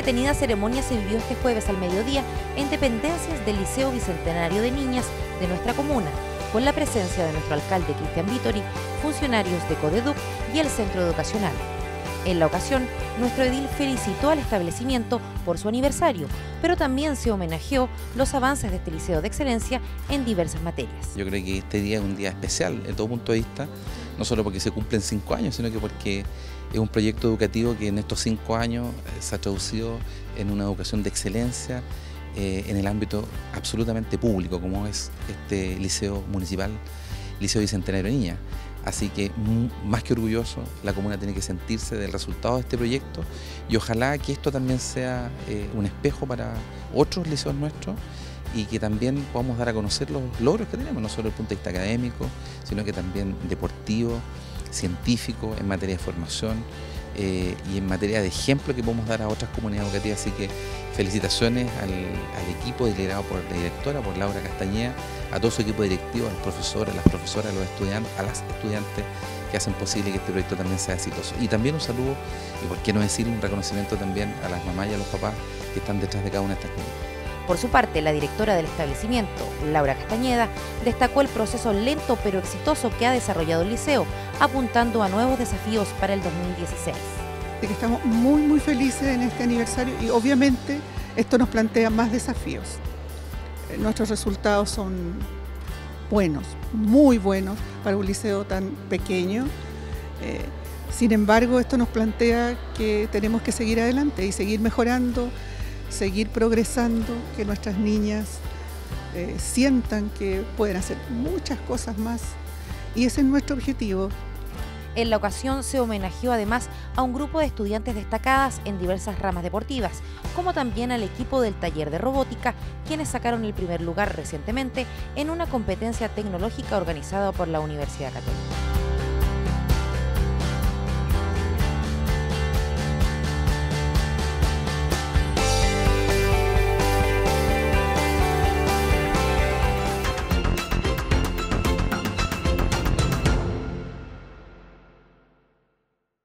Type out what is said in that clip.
entretenida ceremonia se vivió este jueves al mediodía en dependencias del Liceo Bicentenario de Niñas de nuestra comuna, con la presencia de nuestro alcalde Cristian Vitori, funcionarios de CODEDUC y el centro educacional. En la ocasión, nuestro edil felicitó al establecimiento por su aniversario, pero también se homenajeó los avances de este liceo de excelencia en diversas materias. Yo creo que este día es un día especial en todo punto de vista, no solo porque se cumplen cinco años, sino que porque es un proyecto educativo que en estos cinco años eh, se ha traducido en una educación de excelencia eh, en el ámbito absolutamente público, como es este liceo municipal, Liceo Bicentenario de Niña. Así que más que orgulloso, la comuna tiene que sentirse del resultado de este proyecto y ojalá que esto también sea eh, un espejo para otros liceos nuestros y que también podamos dar a conocer los logros que tenemos, no solo desde el punto de vista académico, sino que también deportivo, científico, en materia de formación eh, y en materia de ejemplo que podemos dar a otras comunidades educativas. Así que felicitaciones al, equipo liderado por la directora, por Laura Castañeda, a todo su equipo directivo, a los profesores, a las profesoras, a los estudiantes, a las estudiantes que hacen posible que este proyecto también sea exitoso. Y también un saludo, y por qué no decir un reconocimiento también a las mamás y a los papás que están detrás de cada una de estas comunidades. Por su parte, la directora del establecimiento, Laura Castañeda, destacó el proceso lento pero exitoso que ha desarrollado el liceo, apuntando a nuevos desafíos para el 2016. De que estamos muy muy felices en este aniversario y obviamente esto nos plantea más desafíos. Eh, nuestros resultados son buenos, muy buenos para un liceo tan pequeño. Eh, sin embargo, esto nos plantea que tenemos que seguir adelante y seguir mejorando, seguir progresando, que nuestras niñas eh, sientan que pueden hacer muchas cosas más. Y ese es nuestro objetivo. En la ocasión se homenajeó además a un grupo de estudiantes destacadas en diversas ramas deportivas, como también al equipo del taller de robótica, quienes sacaron el primer lugar recientemente en una competencia tecnológica organizada por la Universidad Católica.